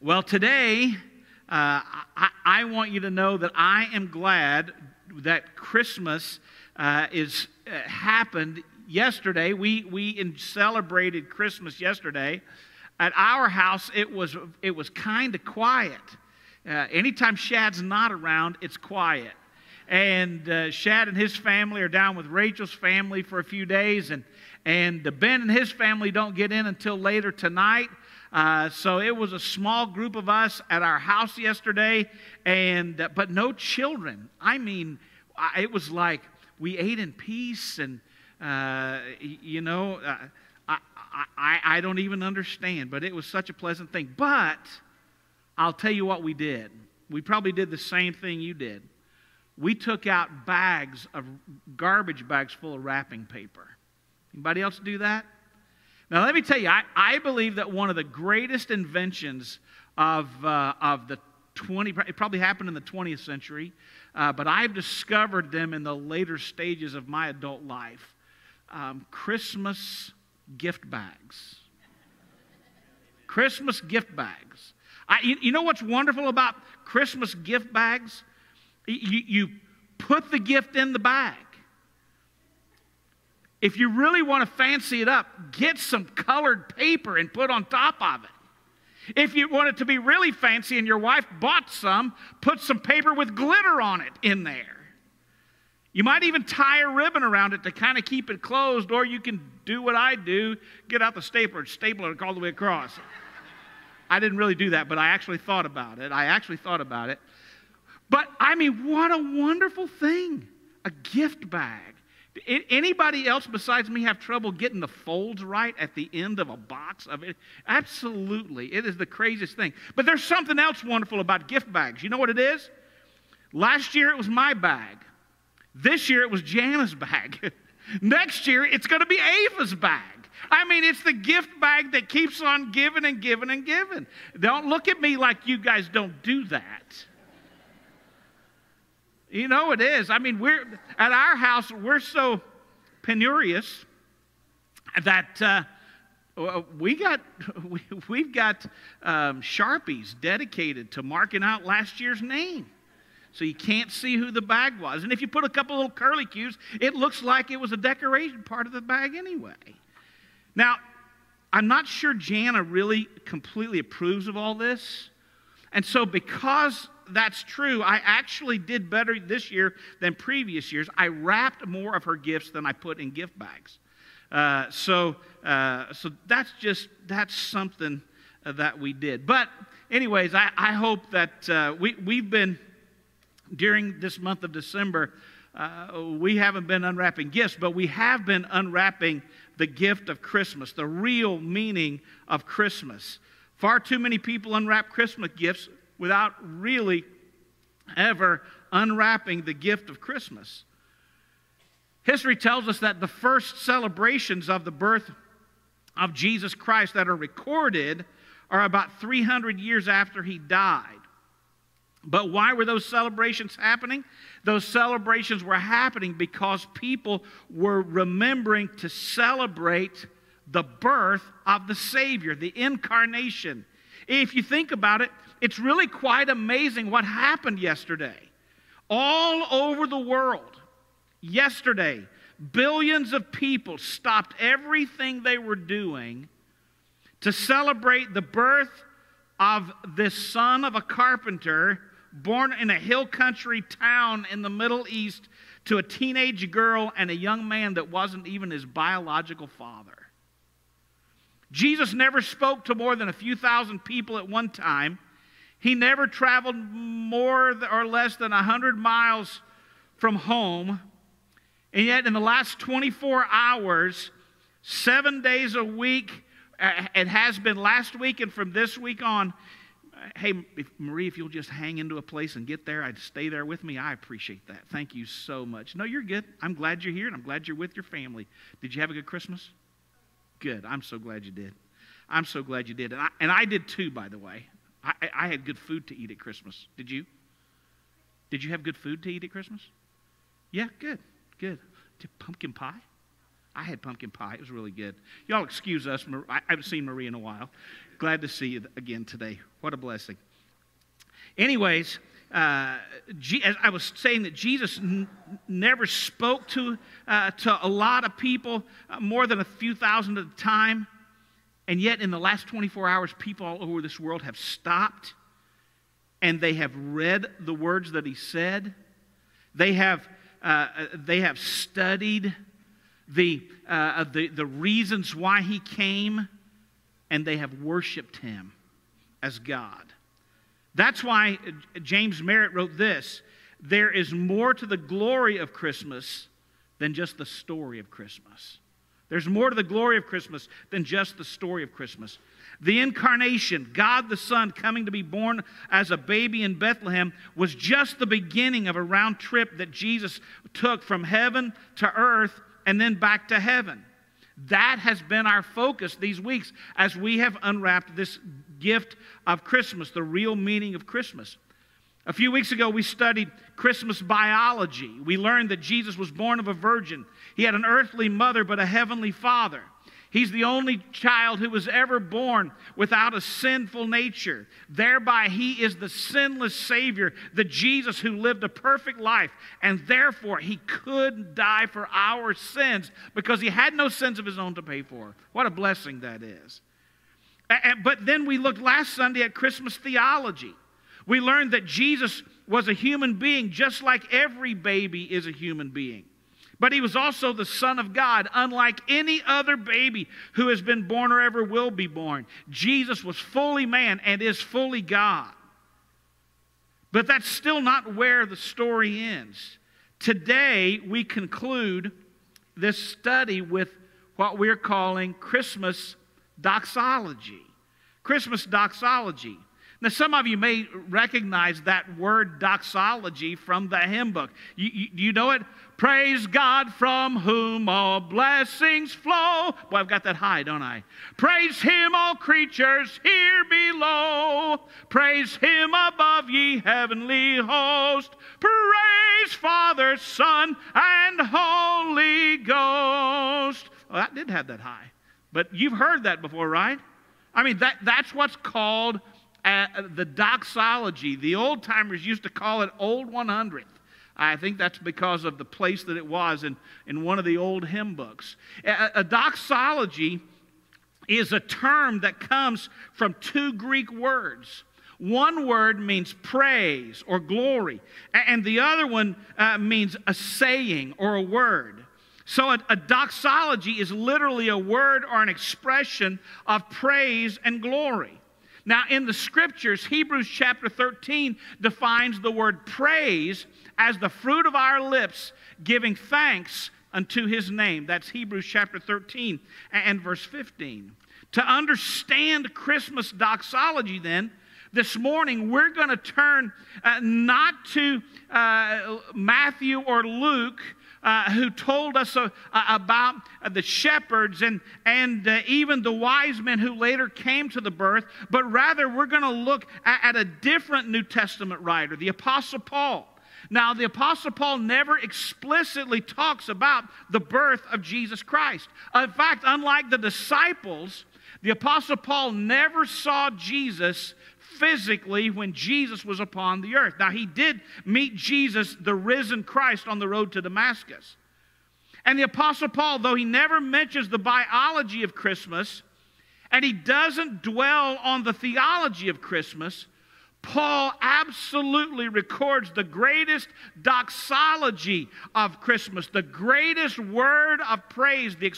Well, today, uh, I, I, want you to know that I am glad that Christmas uh, is uh, happened yesterday. We, we celebrated Christmas yesterday. At our house, it was, it was kind of quiet. Uh, anytime Shad's not around, it's quiet. And uh, Shad and his family are down with Rachel's family for a few days, and, and Ben and his family don't get in until later tonight. Uh, so it was a small group of us at our house yesterday, and uh, but no children. I mean, it was like we ate in peace, and uh, you know, uh, I, I, I don't even understand, but it was such a pleasant thing. But I'll tell you what we did. We probably did the same thing you did. We took out bags of garbage bags full of wrapping paper. Anybody else do that? Now, let me tell you, I, I believe that one of the greatest inventions of, uh, of the 20, it probably happened in the 20th century, uh, but I've discovered them in the later stages of my adult life. Um, Christmas gift bags. Christmas gift bags. I, you, you, know what's wonderful about Christmas gift bags? You, you put the gift in the bag. If you really want to fancy it up, get some colored paper and put on top of it. If you want it to be really fancy and your wife bought some, put some paper with glitter on it in there. You might even tie a ribbon around it to kind of keep it closed, or you can do what I do get out the stapler and staple it all the way across. I didn't really do that, but I actually thought about it. I actually thought about it. But I mean, what a wonderful thing a gift bag. Anybody else besides me have trouble getting the folds right at the end of a box of it? Absolutely. It is the craziest thing. But there's something else wonderful about gift bags. You know what it is? Last year it was my bag. This year it was Jana's bag. Next year it's going to be Ava's bag. I mean, it's the gift bag that keeps on giving and giving and giving. Don't look at me like you guys don't do that. You know it is. I mean, we're at our house, we're so penurious that uh, we got we, have got um, sharpies dedicated to marking out last year's name so you can't see who the bag was. And if you put a couple little curly cues, it looks like it was a decoration part of the bag anyway. Now, I'm not sure Jana really completely approves of all this. And so, because that's true, I actually did better this year than previous years. I wrapped more of her gifts than I put in gift bags. Uh, so, uh, so that's just that's something uh, that we did. But, anyways, I, I hope that uh, we we've been during this month of December, uh, we haven't been unwrapping gifts, but we have been unwrapping the gift of Christmas, the real meaning of Christmas. Far too many people unwrap Christmas gifts without really ever unwrapping the gift of Christmas. History tells us that the first celebrations of the birth of Jesus Christ that are recorded are about 300 years after he died. But why were those celebrations happening? Those celebrations were happening because people were remembering to celebrate the birth of the Savior, the incarnation. If you think about it, it's really quite amazing what happened yesterday. All over the world, yesterday, billions of people stopped everything they were doing to celebrate the birth of this son of a carpenter born in a hill country town in the Middle East to a teenage girl and a young man that wasn't even his biological father. Jesus never spoke to more than a few thousand people at one time. He never traveled more or less than 100 miles from home. And yet, in the last 24 hours, seven days a week, it has been last week and from this week on, hey, Marie, if you'll just hang into a place and get there, I'd stay there with me. I appreciate that. Thank you so much. No, you're good. I'm glad you're here and I'm glad you're with your family. Did you have a good Christmas? Good. I'm so glad you did. I'm so glad you did. And I, and I did too, by the way. I, I had good food to eat at Christmas. Did you? Did you have good food to eat at Christmas? Yeah, good. Good. Pumpkin pie? I had pumpkin pie. It was really good. Y'all excuse us. I haven't seen Marie in a while. Glad to see you again today. What a blessing. Anyways, uh, as I was saying that Jesus n- never spoke to, uh, to a lot of people, uh, more than a few thousand at a time. And yet, in the last 24 hours, people all over this world have stopped and they have read the words that he said. They have, uh, they have studied the, uh, the, the reasons why he came, and they have worshiped him as God. That's why James Merritt wrote this There is more to the glory of Christmas than just the story of Christmas. There's more to the glory of Christmas than just the story of Christmas. The incarnation, God the Son coming to be born as a baby in Bethlehem, was just the beginning of a round trip that Jesus took from heaven to earth and then back to heaven. That has been our focus these weeks as we have unwrapped this gift of Christmas, the real meaning of Christmas. A few weeks ago, we studied Christmas biology. We learned that Jesus was born of a virgin. He had an earthly mother, but a heavenly father. He's the only child who was ever born without a sinful nature. Thereby, he is the sinless Savior, the Jesus who lived a perfect life, and therefore he could die for our sins because he had no sins of his own to pay for. What a blessing that is. But then we looked last Sunday at Christmas theology. We learned that Jesus was a human being just like every baby is a human being. But he was also the Son of God, unlike any other baby who has been born or ever will be born. Jesus was fully man and is fully God. But that's still not where the story ends. Today, we conclude this study with what we're calling Christmas doxology. Christmas doxology. Now, some of you may recognize that word doxology from the hymn book. You, you, you know it? Praise God from whom all blessings flow. Boy, I've got that high, don't I? Praise Him, all creatures here below. Praise Him above, ye heavenly host. Praise Father, Son, and Holy Ghost. Well, that did have that high. But you've heard that before, right? I mean, that, that's what's called uh, the doxology. The old timers used to call it Old 100th. I think that's because of the place that it was in, in one of the old hymn books. A, a doxology is a term that comes from two Greek words. One word means praise or glory, and the other one uh, means a saying or a word. So, a, a, doxology is literally a word or an expression of praise and glory. Now, in the scriptures, Hebrews chapter 13 defines the word praise as the fruit of our lips, giving thanks unto his name. That's Hebrews chapter 13 and verse 15. To understand Christmas doxology, then, this morning we're going to turn uh, not to uh, Matthew or Luke uh, who told us uh, uh about uh, the shepherds and, and uh, even the wise men who later came to the birth, but rather we're going to look at, at a different New Testament writer, the Apostle Paul. Now, the Apostle Paul never explicitly talks about the birth of Jesus Christ. In fact, unlike the disciples, the Apostle Paul never saw Jesus physically when Jesus was upon the earth. Now, he did meet Jesus, the risen Christ, on the road to Damascus. And the Apostle Paul, though he never mentions the biology of Christmas, and he doesn't dwell on the theology of Christmas, Paul absolutely records the greatest doxology of Christmas, the greatest word of praise, the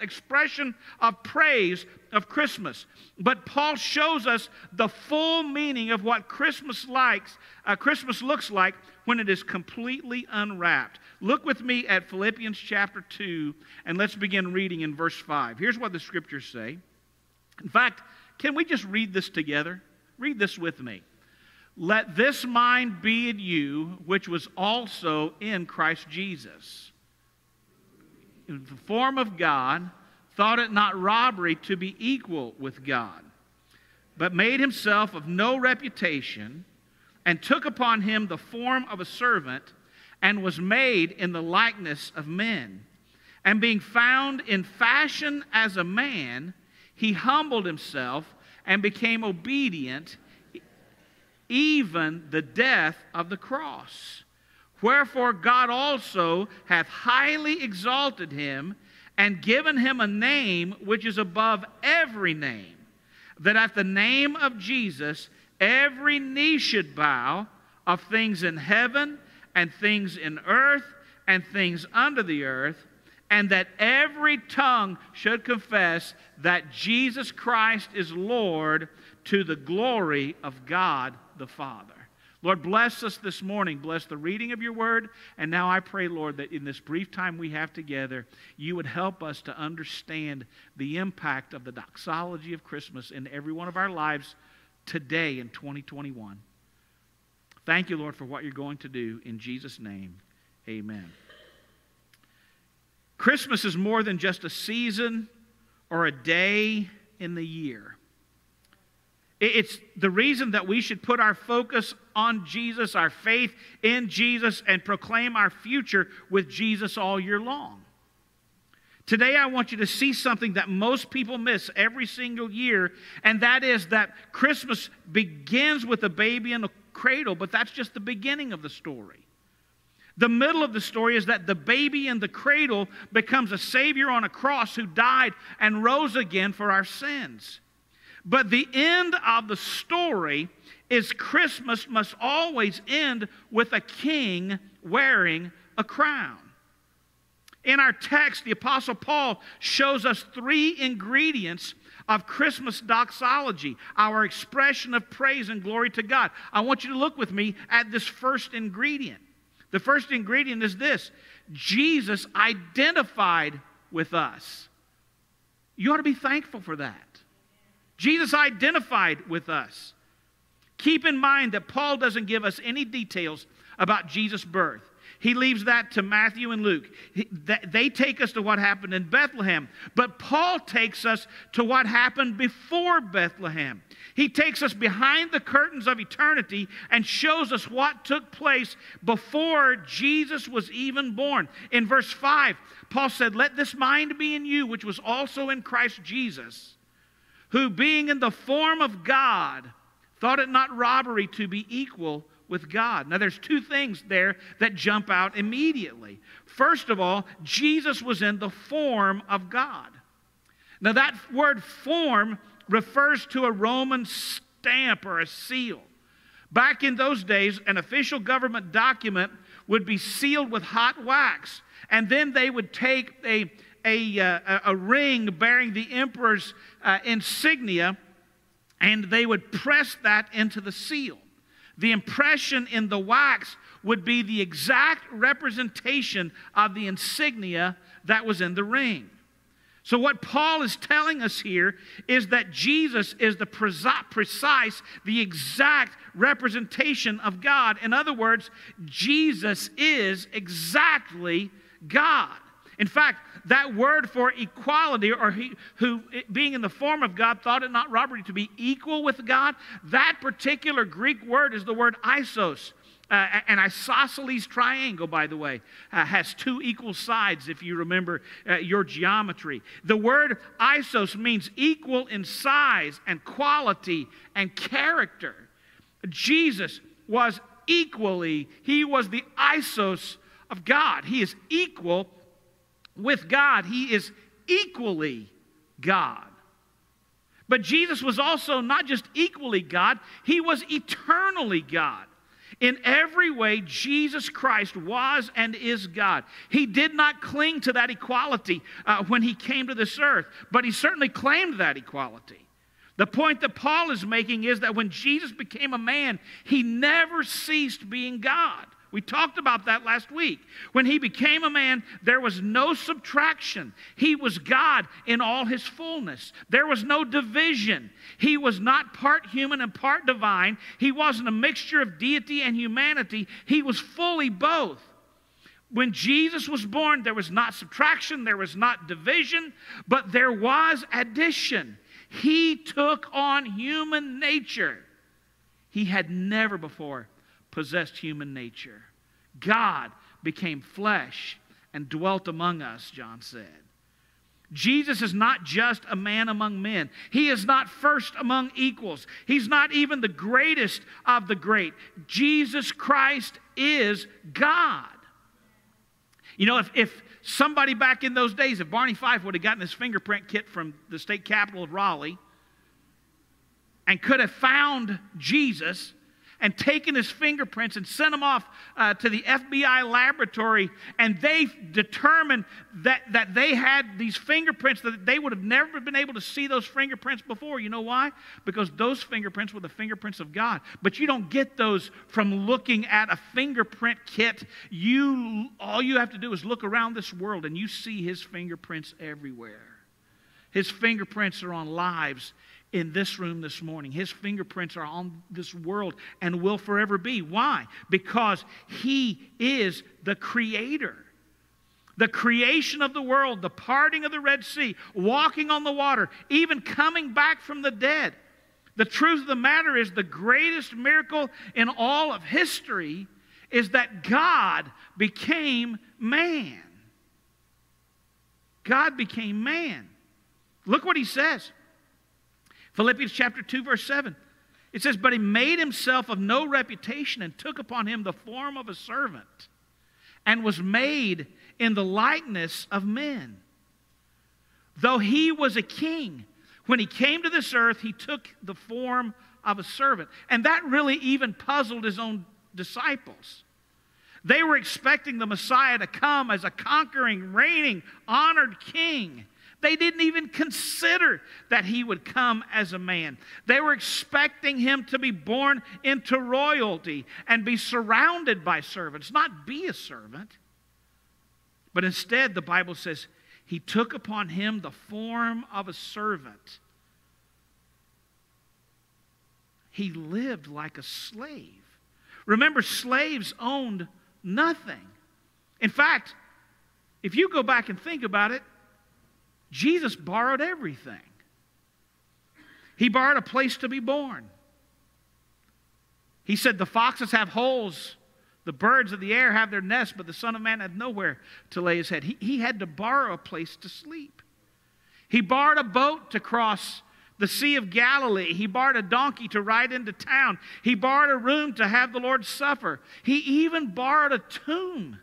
expression of praise of Christmas. But Paul shows us the full meaning of what Christmas likes, uh, Christmas looks like when it is completely unwrapped. Look with me at Philippians chapter 2 and let's begin reading in verse 5. Here's what the scriptures say. In fact, can we just read this together? Read this with me. Let this mind be in you, which was also in Christ Jesus. In the form of God, thought it not robbery to be equal with God, but made himself of no reputation, and took upon him the form of a servant, and was made in the likeness of men And being found in fashion as a man, he humbled himself and became obedient, even the death of the cross. Wherefore God also hath highly exalted him and given him a name which is above every name, that at the name of Jesus every knee should bow of things in heaven and things in earth and things under the earth and that every tongue should confess that Jesus Christ is Lord to the glory of God the Father. Lord, bless us this morning. Bless the reading of your word. And now I pray, Lord, that in this brief time we have together, you would help us to understand the impact of the doxology of Christmas in every one of our lives today in 2021. Thank you, Lord, for what you're going to do. In Jesus' name, amen. Christmas is more than just a season or a day in the year. It's the reason that we should put our focus on Jesus, our faith in Jesus, and proclaim our future with Jesus all year long. Today, I want you to see something that most people miss every single year, and that is that Christmas begins with a baby in a cradle, but that's just the beginning of the story. The middle of the story is that the baby in the cradle becomes a Savior on a cross who died and rose again for our sins. But the end of the story is Christmas must always end with a king wearing a crown. In our text, the Apostle Paul shows us three ingredients of Christmas doxology, our expression of praise and glory to God. I want you to look with me at this first ingredient. The first ingredient is this Jesus identified with us. You ought to be thankful for that. Jesus identified with us. Keep in mind that Paul doesn't give us any details about Jesus' birth. He leaves that to Matthew and Luke. They take us to what happened in Bethlehem. But Paul takes us to what happened before Bethlehem. He takes us behind the curtains of eternity and shows us what took place before Jesus was even born. In verse 5, Paul said, Let this mind be in you, which was also in Christ Jesus, who being in the form of God, thought it not robbery to be equal with God. Now, there's two things there that jump out immediately. First of all, Jesus was in the form of God. Now, that word form refers to a Roman stamp or a seal. Back in those days, an official government document would be sealed with hot wax, and then they would take a, a, uh, a ring bearing the emperor's uh, insignia and they would press that into the seal. The impression in the wax would be the exact representation of the insignia that was in the ring. So, what Paul is telling us here is that Jesus is the precise, the exact representation of God. In other words, Jesus is exactly God. In fact, that word for equality, or he, who being in the form of God thought it not robbery to be equal with God, that particular Greek word is the word isos. Uh, an isosceles triangle, by the way, uh, has two equal sides if you remember uh, your geometry. The word isos means equal in size and quality and character. Jesus was equally, he was the isos of God. He is equal with God, he is equally God. But Jesus was also not just equally God, he was eternally God. In every way, Jesus Christ was and is God. He did not cling to that equality uh, when he came to this earth, but he certainly claimed that equality. The point that Paul is making is that when Jesus became a man, he never ceased being God. We talked about that last week. When he became a man, there was no subtraction. He was God in all his fullness. There was no division. He was not part human and part divine. He wasn't a mixture of deity and humanity. He was fully both. When Jesus was born, there was not subtraction, there was not division, but there was addition. He took on human nature. He had never before possessed human nature. God became flesh and dwelt among us, John said. Jesus is not just a man among men. He is not first among equals. He's not even the greatest of the great. Jesus Christ is God. You know, if, if somebody back in those days, if Barney Fife would have gotten his fingerprint kit from the state capital of Raleigh and could have found Jesus, and taken his fingerprints and sent them off uh, to the FBI laboratory, and they determined that, that they had these fingerprints that they would have never been able to see those fingerprints before. You know why? Because those fingerprints were the fingerprints of God. But you don't get those from looking at a fingerprint kit. You all you have to do is look around this world and you see his fingerprints everywhere. His fingerprints are on lives in this room this morning. His fingerprints are on this world and will forever be. Why? Because He is the Creator. The creation of the world, the parting of the Red Sea, walking on the water, even coming back from the dead. The truth of the matter is, the greatest miracle in all of history is that God became man. God became man. Look what he says. Philippians chapter 2, verse 7. It says, But he made himself of no reputation and took upon him the form of a servant and was made in the likeness of men. Though he was a king, when he came to this earth, he took the form of a servant. And that really even puzzled his own disciples. They were expecting the Messiah to come as a conquering, reigning, honored king. They didn't even consider that he would come as a man. They were expecting him to be born into royalty and be surrounded by servants, not be a servant. But instead, the Bible says he took upon him the form of a servant. He lived like a slave. Remember, slaves owned nothing. In fact, if you go back and think about it, Jesus borrowed everything. He borrowed a place to be born. He said, The foxes have holes, the birds of the air have their nests, but the Son of Man had nowhere to lay his head. He, he had to borrow a place to sleep. He borrowed a boat to cross the Sea of Galilee. He borrowed a donkey to ride into town. He borrowed a room to have the Lord's Supper. He even borrowed a tomb.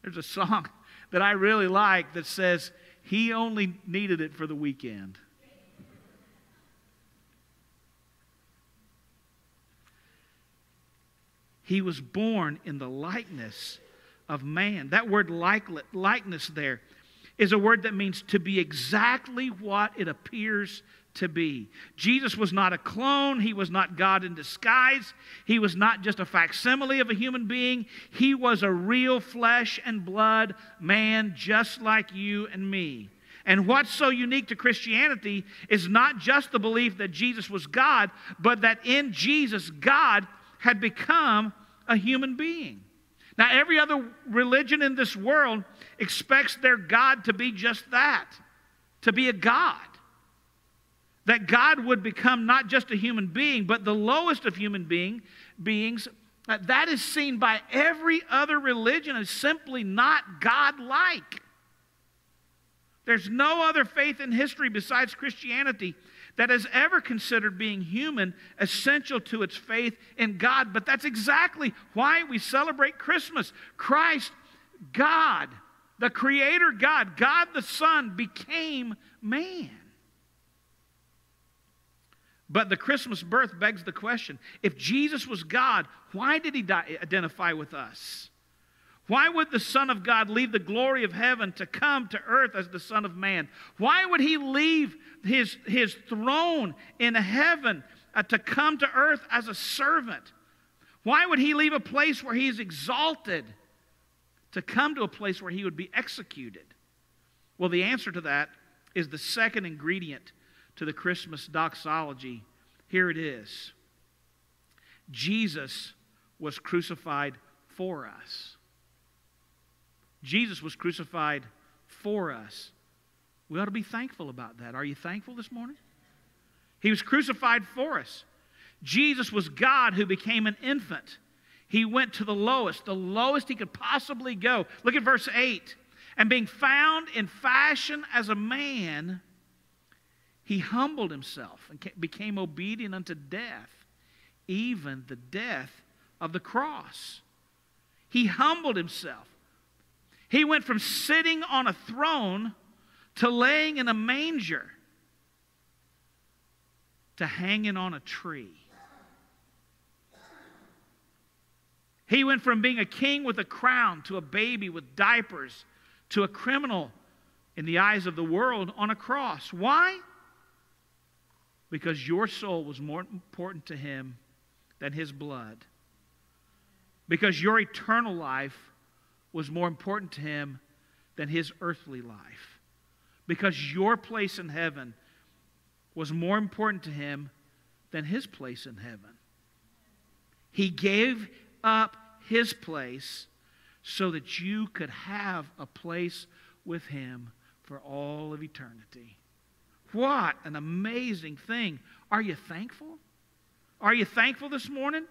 There's a song that I really like that says, he only needed it for the weekend. He was born in the likeness of man. That word likeness there is a word that means to be exactly what it appears to be. Jesus was not a clone. He was not God in disguise. He was not just a facsimile of a human being. He was a real flesh and blood man, just like you and me. And what's so unique to Christianity is not just the belief that Jesus was God, but that in Jesus, God had become a human being. Now, every other religion in this world expects their God to be just that, to be a God that God would become not just a human being, but the lowest of human being, beings. That is seen by every other religion as simply not God like. There's no other faith in history besides Christianity that has ever considered being human essential to its faith in God. But that's exactly why we celebrate Christmas. Christ, God, the Creator God, God the Son, became man. But the Christmas birth begs the question if Jesus was God, why did he die, identify with us? Why would the Son of God leave the glory of heaven to come to earth as the Son of Man? Why would he leave his, his throne in heaven uh, to come to earth as a servant? Why would he leave a place where he is exalted to come to a place where he would be executed? Well, the answer to that is the second ingredient to the Christmas doxology. Here it is Jesus was crucified for us. Jesus was crucified for us. We ought to be thankful about that. Are you thankful this morning? He was crucified for us. Jesus was God who became an infant. He went to the lowest, the lowest he could possibly go. Look at verse 8. And being found in fashion as a man, he humbled himself and became obedient unto death, even the death of the cross. He humbled himself. He went from sitting on a throne to laying in a manger to hanging on a tree. He went from being a king with a crown to a baby with diapers to a criminal in the eyes of the world on a cross. Why? Because your soul was more important to him than his blood. Because your eternal life was more important to him than his earthly life. Because your place in heaven was more important to him than his place in heaven. He gave up his place so that you could have a place with him for all of eternity. What an amazing thing. Are you thankful? Are you thankful this morning?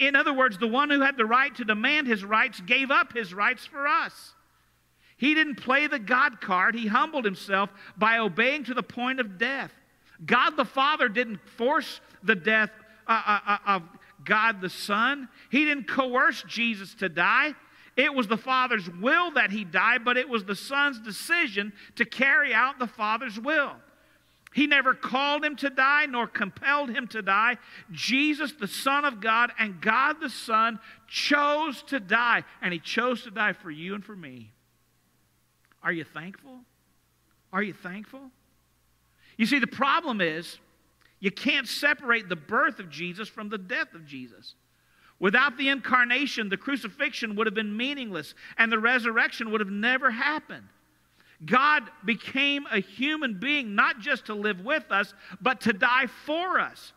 In other words, the one who had the right to demand his rights gave up his rights for us. He didn't play the God card, he humbled himself by obeying to the point of death. God the Father didn't force the death uh, uh, uh of God the Son. He didn't coerce Jesus to die. It was the Father's will that he died, but it was the Son's decision to carry out the Father's will. He never called him to die nor compelled him to die. Jesus, the Son of God, and God the Son chose to die, and he chose to die for you and for me. Are you thankful? Are you thankful? You see, the problem is you can't separate the birth of Jesus from the death of Jesus. Without the incarnation, the crucifixion would have been meaningless and the resurrection would have never happened. God became a human being not just to live with us, but to die for us.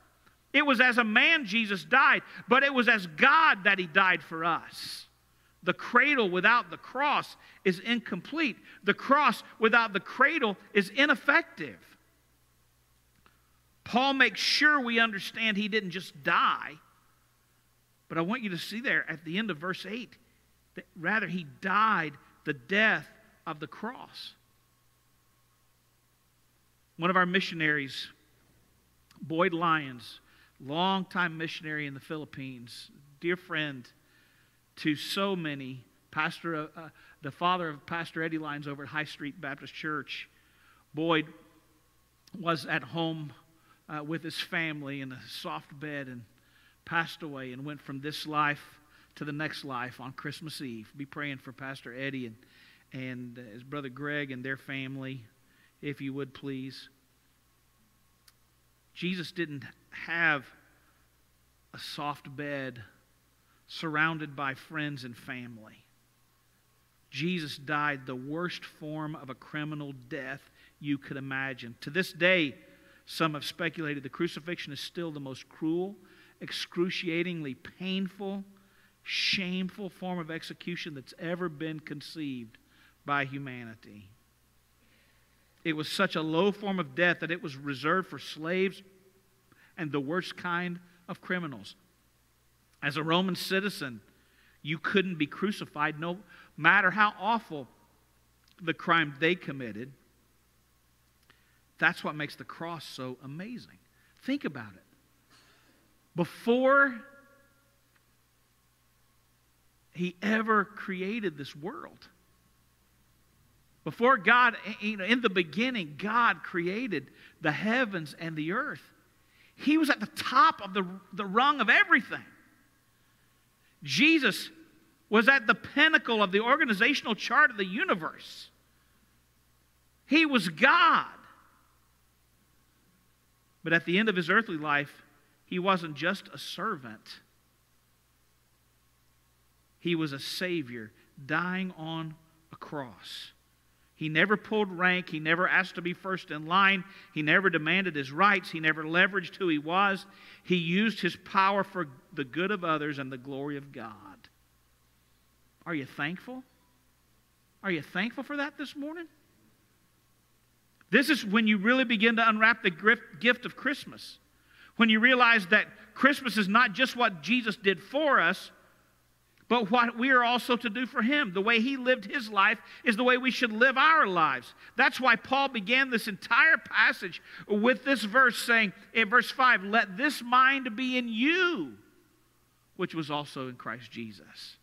It was as a man Jesus died, but it was as God that he died for us. The cradle without the cross is incomplete. The cross without the cradle is ineffective. Paul makes sure we understand he didn't just die, but I want you to see there at the end of verse 8 that rather he died the death of the cross. One of our missionaries, Boyd Lyons, longtime missionary in the Philippines, dear friend to so many, pastor, uh, uh, the father of Pastor Eddie Lyons over at High Street Baptist Church. Boyd was at home uh, with his family in a soft bed and passed away and went from this life to the next life on Christmas Eve. Be praying for Pastor Eddie and, and uh, his brother Greg and their family, if you would please. Jesus didn't have a soft bed surrounded by friends and family. Jesus died the worst form of a criminal death you could imagine. To this day, some have speculated the crucifixion is still the most cruel, excruciatingly painful, shameful form of execution that's ever been conceived by humanity. It was such a low form of death that it was reserved for slaves and the worst kind of criminals. As a Roman citizen, you couldn't be crucified no matter how awful the crime they committed. That's what makes the cross so amazing. Think about it. Before he ever created this world, before God, you know, in the beginning, God created the heavens and the earth. He was at the top of the, the rung of everything. Jesus was at the pinnacle of the organizational chart of the universe. He was God. But at the end of his earthly life, he wasn't just a servant, he was a Savior dying on a cross. He never pulled rank. He never asked to be first in line. He never demanded his rights. He never leveraged who he was. He used his power for the good of others and the glory of God. Are you thankful? Are you thankful for that this morning? This is when you really begin to unwrap the gift of Christmas. When you realize that Christmas is not just what Jesus did for us, but what we are also to do for him. The way he lived his life is the way we should live our lives. That's why Paul began this entire passage with this verse saying, in verse 5, let this mind be in you, which was also in Christ Jesus.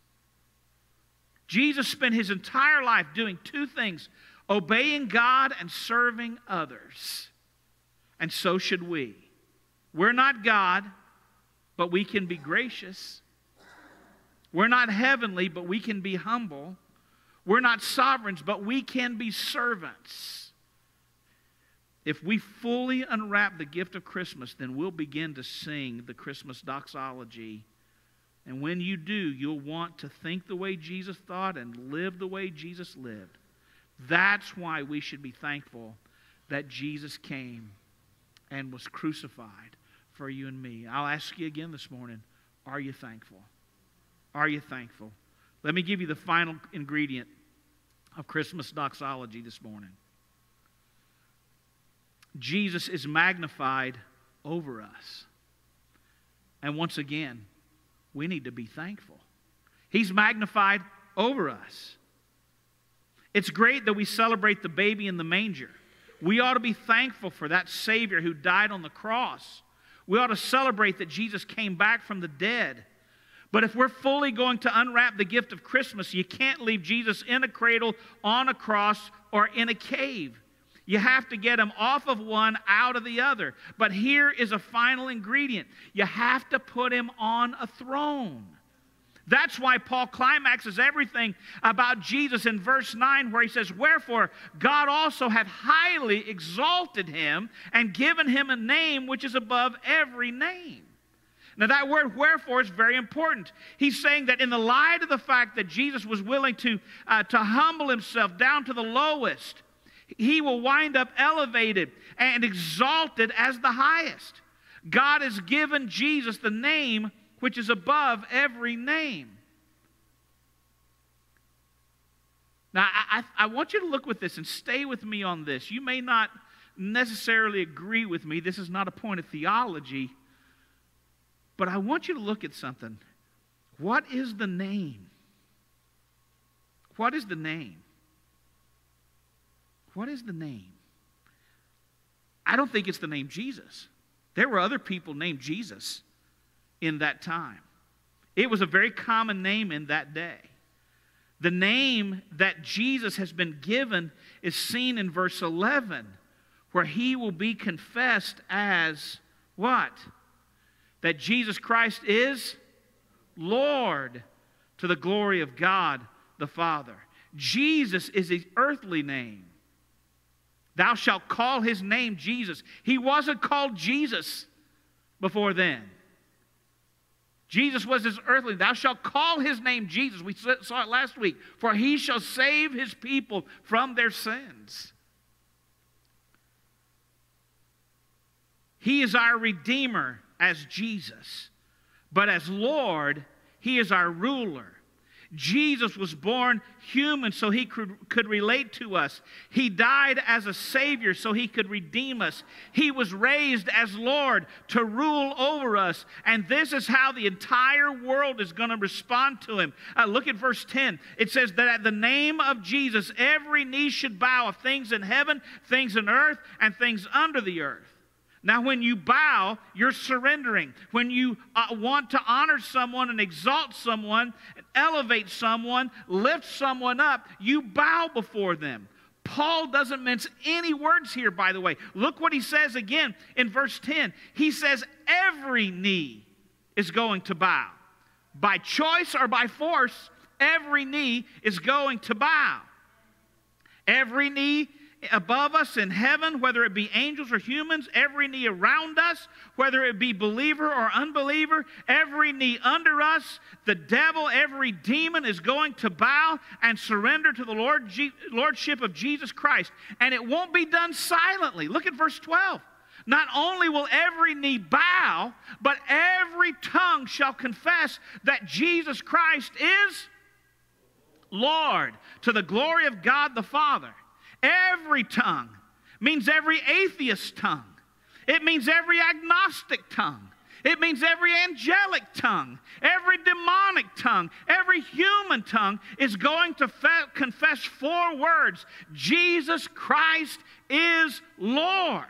Jesus spent his entire life doing two things obeying God and serving others. And so should we. We're not God, but we can be gracious. We're not heavenly, but we can be humble. We're not sovereigns, but we can be servants. If we fully unwrap the gift of Christmas, then we'll begin to sing the Christmas doxology. And when you do, you'll want to think the way Jesus thought and live the way Jesus lived. That's why we should be thankful that Jesus came and was crucified for you and me. I'll ask you again this morning are you thankful? Are you thankful? Let me give you the final ingredient of Christmas doxology this morning. Jesus is magnified over us. And once again, we need to be thankful. He's magnified over us. It's great that we celebrate the baby in the manger. We ought to be thankful for that Savior who died on the cross. We ought to celebrate that Jesus came back from the dead but if we're fully going to unwrap the gift of Christmas, you can't leave Jesus in a cradle, on a cross, or in a cave. You have to get him off of one, out of the other. But here is a final ingredient you have to put him on a throne. That's why Paul climaxes everything about Jesus in verse 9, where he says, Wherefore God also hath highly exalted him and given him a name which is above every name. Now, that word wherefore is very important. He's saying that in the light of the fact that Jesus was willing to, uh, to humble himself down to the lowest, he will wind up elevated and exalted as the highest. God has given Jesus the name which is above every name. Now, I, I, want you to look with this and stay with me on this. You may not necessarily agree with me. This is not a point of theology. But I want you to look at something. What is the name? What is the name? What is the name? I don't think it's the name Jesus. There were other people named Jesus in that time. It was a very common name in that day. The name that Jesus has been given is seen in verse 11, where he will be confessed as what? that Jesus Christ is Lord to the glory of God the Father. Jesus is his earthly name. Thou shalt call his name Jesus. He wasn't called Jesus before then. Jesus was his earthly. Thou shalt call his name Jesus. We saw it last week. For he shall save his people from their sins. He is our Redeemer as Jesus, but as Lord, He is our ruler. Jesus was born human so he could, could relate to us. He died as a Savior so he could redeem us. He was raised as Lord to rule over us. And this is how the entire world is going to respond to him. Uh, look at verse 10. It says that at the name of Jesus, every knee should bow of things in heaven, things in earth, and things under the earth. Now, when you bow, you're surrendering. When you uh, want to honor someone and exalt someone, and elevate someone, lift someone up, you bow before them. Paul doesn't mince any words here, by the way. Look what he says again in verse 10. He says, Every knee is going to bow. By choice or by force, every knee is going to bow. Every knee above us in heaven, whether it be angels or humans, every knee around us, whether it be believer or unbeliever, every knee under us, the devil, every demon is going to bow and surrender to the Lord, Lordship of Jesus Christ. And it won't be done silently. Look at verse 12. Not only will every knee bow, but every tongue shall confess that Jesus Christ is Lord to the glory of God the Father. Every tongue means every atheist tongue. It means every agnostic tongue. It means every angelic tongue, every demonic tongue, every human tongue is going to fe- confess four words Jesus Christ is Lord.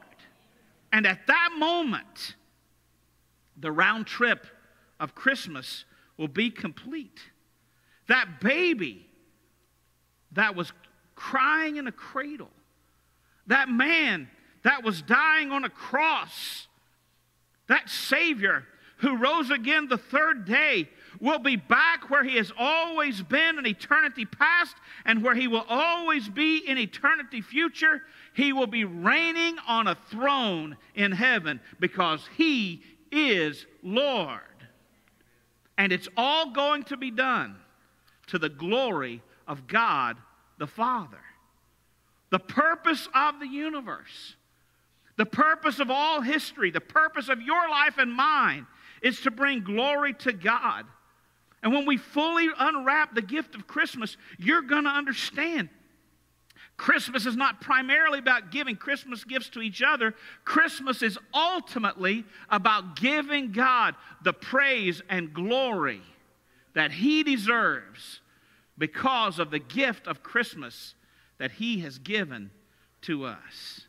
And at that moment, the round trip of Christmas will be complete. That baby that was crying in a cradle, that man that was dying on a cross, that Savior who rose again the third day will be back where he has always been in eternity past and where he will always be in eternity future. He will be reigning on a throne in heaven because he is Lord. And it's all going to be done to the glory of God the Father. The purpose of the universe the purpose of all history, the purpose of your life and mine, is to bring glory to God. And when we fully unwrap the gift of Christmas, you're going to understand. Christmas is not primarily about giving Christmas gifts to each other. Christmas is ultimately about giving God the praise and glory that He deserves because of the gift of Christmas that He has given to us.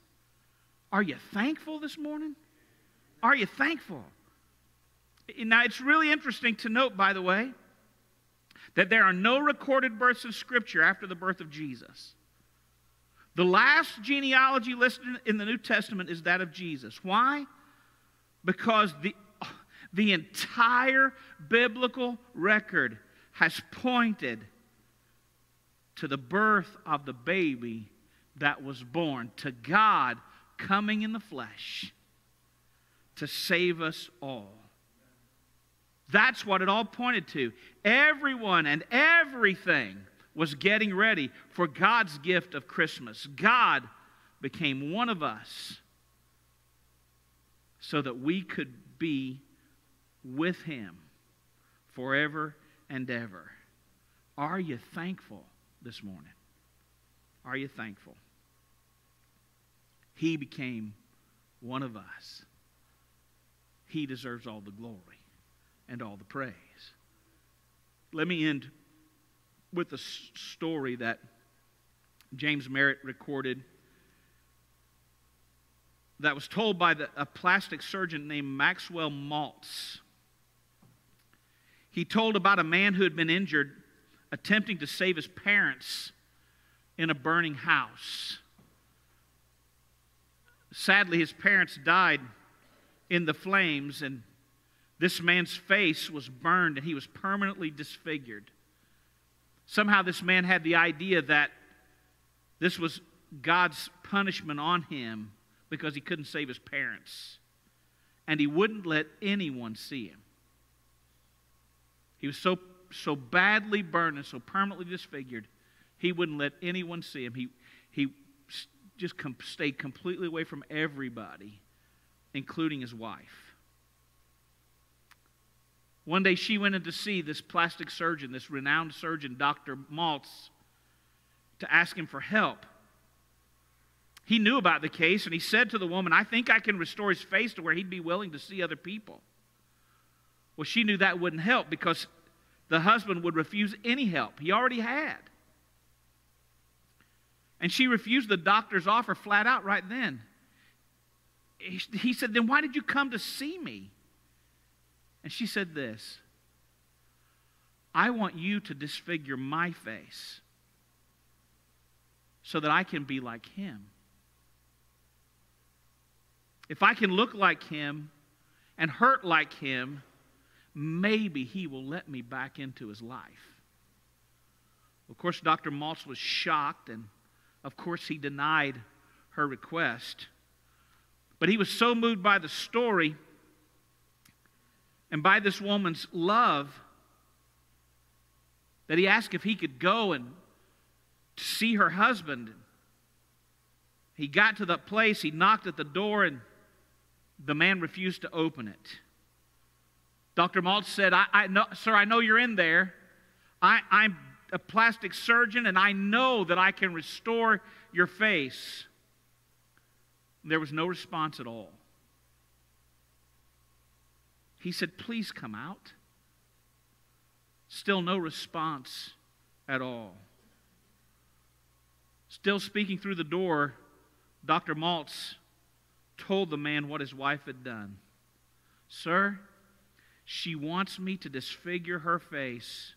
Are you thankful this morning? Are you thankful? Now, it's really interesting to note, by the way, that there are no recorded births in Scripture after the birth of Jesus. The last genealogy listed in the New Testament is that of Jesus. Why? Because the, the entire biblical record has pointed to the birth of the baby that was born, to God coming in the flesh to save us all. That's what it all pointed to. Everyone and everything was getting ready for God's gift of Christmas. God became one of us so that we could be with Him forever and ever. Are you thankful this morning? Are you thankful? He became one of us. He deserves all the glory and all the praise. Let me end with a story that James Merritt recorded that was told by the, a plastic surgeon named Maxwell Maltz. He told about a man who had been injured attempting to save his parents in a burning house. Sadly, his parents died in the flames, and this man's face was burned and he was permanently disfigured. Somehow, this man had the idea that this was God's punishment on him because he couldn't save his parents. And he wouldn't let anyone see him. He was so, so badly burned and so permanently disfigured, he wouldn't let anyone see him. He, he just com- stayed completely away from everybody, including his wife. One day she went in to see this plastic surgeon, this renowned surgeon, Dr. Maltz, to ask him for help. He knew about the case and he said to the woman, I think I can restore his face to where he'd be willing to see other people. Well, she knew that wouldn't help because the husband would refuse any help. He already had. And she refused the doctor's offer flat out right then. He said, Then why did you come to see me? And she said this I want you to disfigure my face so that I can be like him. If I can look like him and hurt like him, maybe he will let me back into his life. Of course, Dr. Maltz was shocked and of course, he denied her request. But he was so moved by the story and by this woman's love that he asked if he could go and see her husband. He got to the place, he knocked at the door, and the man refused to open it. Dr. Maltz said, I, I know, Sir, I know you're in there. I, I'm a plastic surgeon and I know that I can restore your face. There was no response at all. He said, Please come out. Still no response at all. Still speaking through the door, Dr. Maltz told the man what his wife had done. Sir, she wants me to disfigure her face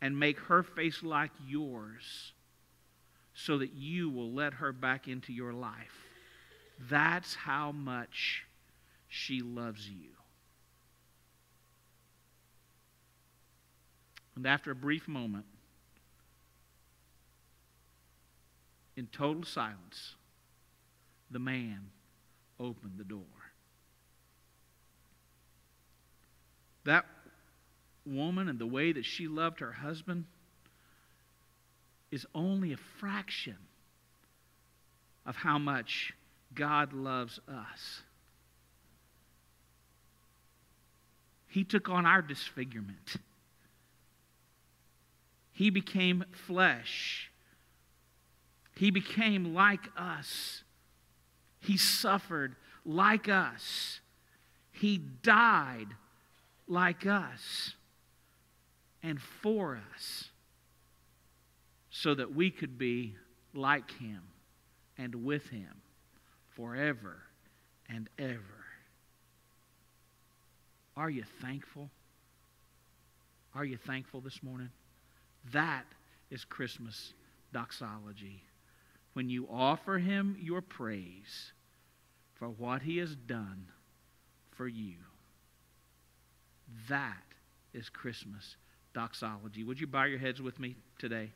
and make her face like yours so that you will let her back into your life. That's how much she loves you. And after a brief moment, in total silence, the man opened the door. That woman and the way that she loved her husband is only a fraction of how much God loves us. He took on our disfigurement. He became flesh. He became like us. He suffered like us. He died like us and for us so that we could be like Him and with Him forever and ever. Are you thankful? Are you thankful this morning? That is Christmas doxology. When you offer him your praise for what he has done for you. That is Christmas doxology. Would you bow your heads with me today?